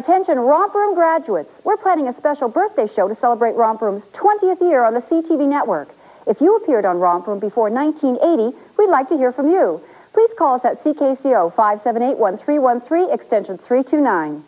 Attention Romper Room graduates. We're planning a special birthday show to celebrate Romper Room's 20th year on the CTV network. If you appeared on Romper Room before 1980, we'd like to hear from you. Please call us at CKCO 578-1313, extension 329.